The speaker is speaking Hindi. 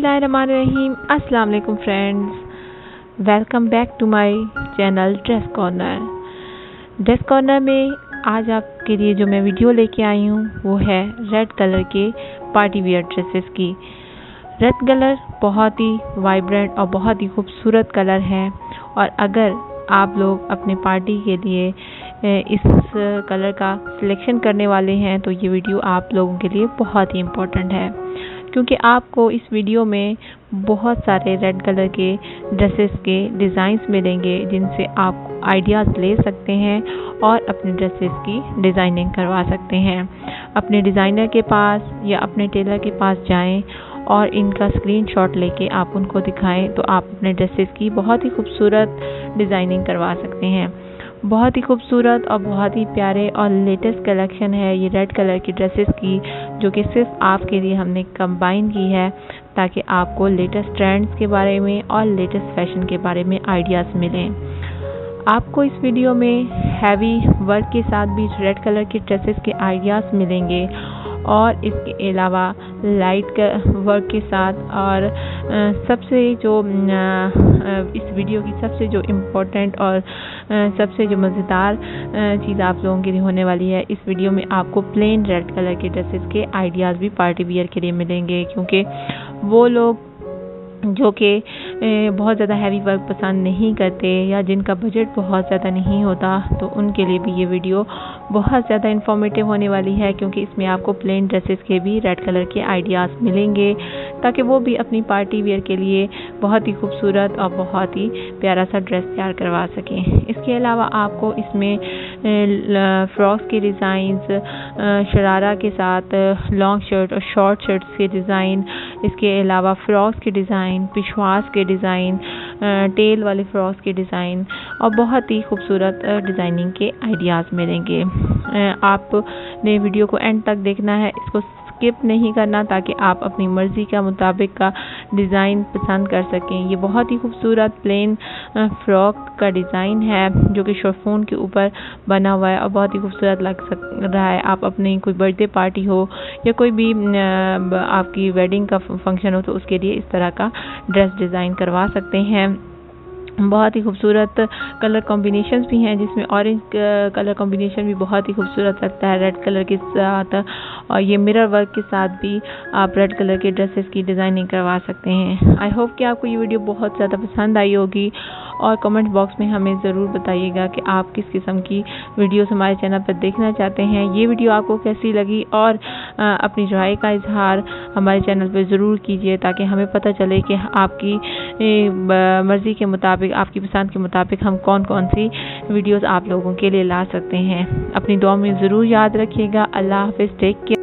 अस्सलाम वालेकुम friends. Welcome back to my channel dress corner. Dress corner में आज आपके लिए जो मैं वीडियो लेके आई हूँ, वो है रेड कलर के पार्टी वियर ड्रेसेस की। रेड कलर बहुत ही वाइब्रेंट और बहुत ही खूबसूरत कलर है और अगर आप लोग अपने पार्टी के लिए इस कलर का सिलेक्शन करने वाले हैं तो ये वीडियो आप लोगों के लिए बहुत ही इम्पोर्टेंट है। क्योंकि आपको इस वीडियो में बहुत सारे रेड कलर के ड्रेसेस के डिज़ाइंस मिलेंगे जिनसे आप आइडियाज़ ले सकते हैं और अपने ड्रेसेस की डिज़ाइनिंग करवा सकते हैं। अपने डिज़ाइनर के पास या अपने टेलर के पास जाएँ और इनका स्क्रीनशॉट लेके आप उनको दिखाएँ तो आप अपने ड्रेसेस की बहुत ही खूबसूरत डिज़ाइनिंग करवा सकते हैं। बहुत ही खूबसूरत और बहुत ही प्यारे और लेटेस्ट कलेक्शन है ये रेड कलर की ड्रेसेस की, जो कि सिर्फ़ आपके लिए हमने कंबाइन की है, ताकि आपको लेटेस्ट ट्रेंड्स के बारे में और लेटेस्ट फ़ैशन के बारे में आइडियाज़ मिलें। आपको इस वीडियो में हैवी वर्क के साथ भी रेड कलर के ड्रेसेस के आइडियाज़ मिलेंगे और इसके अलावा लाइट वर्क के साथ और सबसे जो इस वीडियो की सबसे जो इम्पोर्टेंट और सबसे जो मज़ेदार चीज़ आप लोगों के लिए होने वाली है, इस वीडियो में आपको प्लेन रेड कलर के ड्रेसेस के आइडियाज़ भी पार्टी वियर के लिए मिलेंगे, क्योंकि वो लोग जो कि बहुत ज़्यादा हैवी वर्क पसंद नहीं करते या जिनका बजट बहुत ज़्यादा नहीं होता तो उनके लिए भी ये वीडियो बहुत ज़्यादा इन्फॉर्मेटिव होने वाली है क्योंकि इसमें आपको प्लेन ड्रेसेस के भी रेड कलर के आइडियाज़ मिलेंगे ताकि वो भी अपनी पार्टी वेयर के लिए बहुत ही खूबसूरत और बहुत ही प्यारा सा ड्रेस तैयार करवा सकें। इसके अलावा आपको इसमें फ्रॉक्स के डिज़ाइंस शरारा के साथ लॉन्ग शर्ट और शॉर्ट शर्ट्स के डिज़ाइन इसके अलावा फ्रॉक्स के डिज़ाइन पिशवास के डिज़ाइन टेल वाले फ्रॉक्स के डिज़ाइन और बहुत ही खूबसूरत डिज़ाइनिंग के आइडियाज़ मिलेंगे। आपने वीडियो को एंड तक देखना है, इसको स्किप नहीं करना ताकि आप अपनी मर्ज़ी के मुताबिक का डिज़ाइन पसंद कर सकें। ये बहुत ही खूबसूरत प्लेन फ्रॉक का डिज़ाइन है जो कि शोफोन के ऊपर बना हुआ है और बहुत ही खूबसूरत लग सक, रहा है। आप अपनी कोई बर्थडे पार्टी हो या कोई भी आपकी वेडिंग का फ़ंक्शन हो तो उसके लिए इस तरह का ड्रेस डिज़ाइन करवा सकते हैं। बहुत ही खूबसूरत कलर कॉम्बिनेशन भी हैं, जिसमें ऑरेंज कलर कॉम्बिनेशन भी बहुत ही खूबसूरत लगता है रेड कलर के साथ और ये मिरर वर्क के साथ भी आप रेड कलर के ड्रेसेस की डिज़ाइनिंग करवा सकते हैं। आई होप कि आपको ये वीडियो बहुत ज़्यादा पसंद आई होगी और कमेंट बॉक्स में हमें ज़रूर बताइएगा कि आप किस किस्म की वीडियोस हमारे चैनल पर देखना चाहते हैं। ये वीडियो आपको कैसी लगी और अपनी राय का इजहार हमारे चैनल पर ज़रूर कीजिए ताकि हमें पता चले कि आपकी मर्ज़ी के मुताबिक, आपकी पसंद के मुताबिक हम कौन कौन सी वीडियोस आप लोगों के लिए ला सकते हैं। अपनी दुआ में ज़रूर याद रखिएगा। अल्लाह हाफिज़। Take care